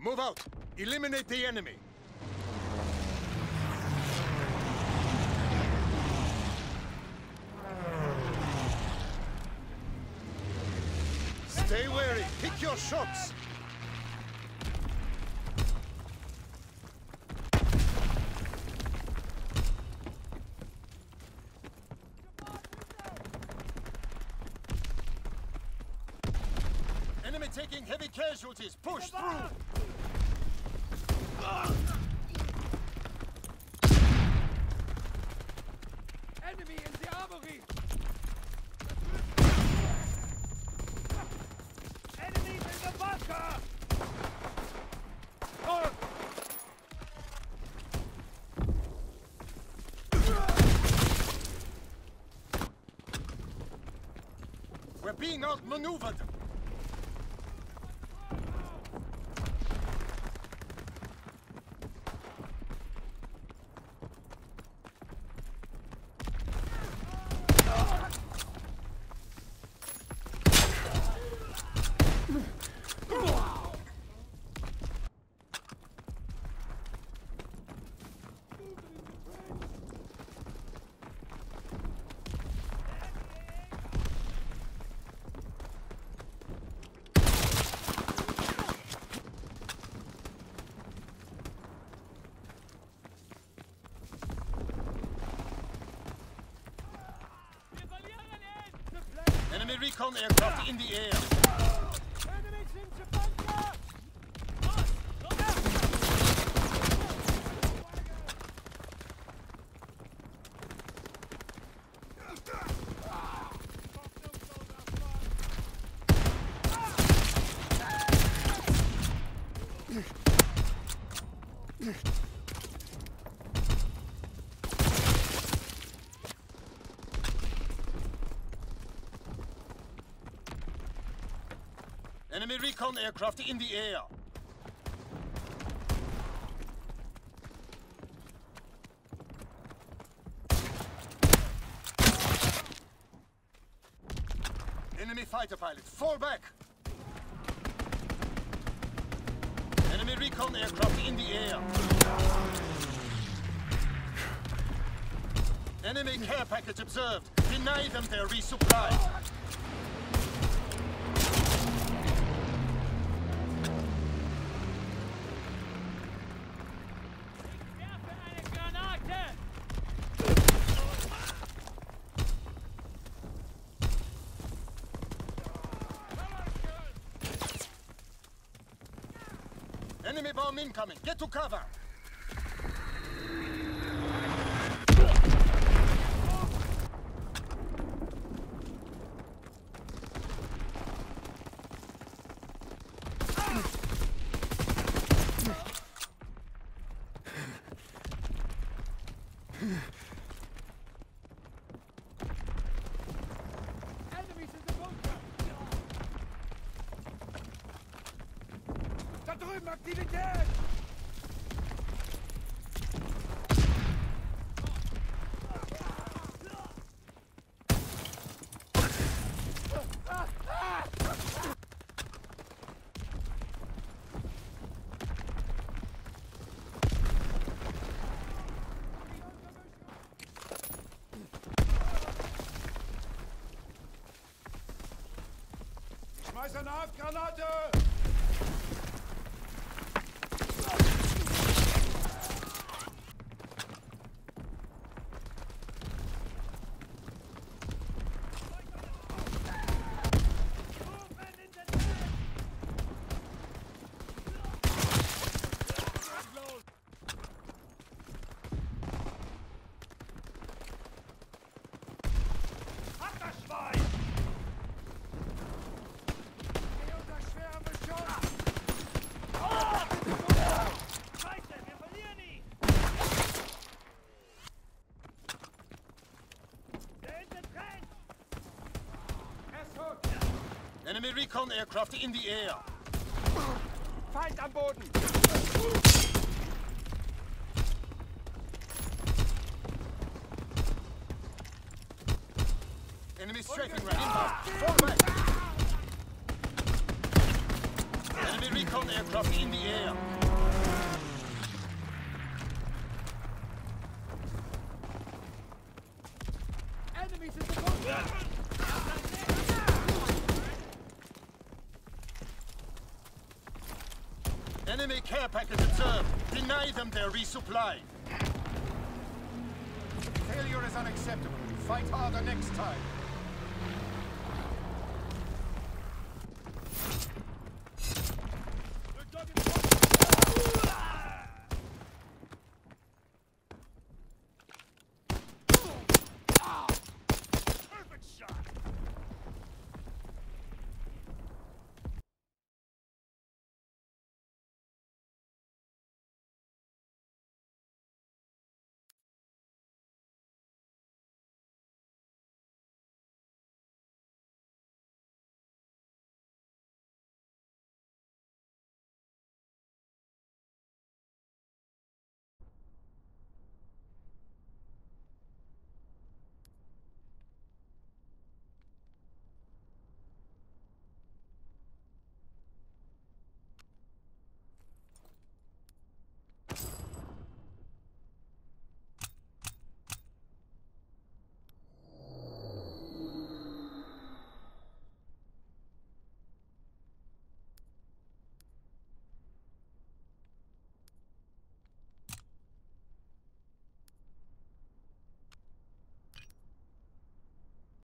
Move out. Eliminate the enemy. Stay wary. Pick your shots. Enemy taking heavy casualties. Push through. Enemy in the armory! Enemies in the bunker! Oh! We're being outmaneuvered. Enemy recon aircraft in the air. Enemies! Enemy recon aircraft in the air. Enemy fighter pilot, fall back! Enemy recon aircraft in the air. Enemy care package observed. Deny them their resupply. Enemy bomb incoming. Get to cover. Enemies drüben Aktivität! Schmeiß eine Handgranate! Enemy recon aircraft in the air. Feind am Boden! Enemy strafing inbound. Fall back. Enemy Recon aircraft in the air. Enemies in the boat! Enemy care package observed. Deny them their resupply. Failure is unacceptable. Fight harder next time.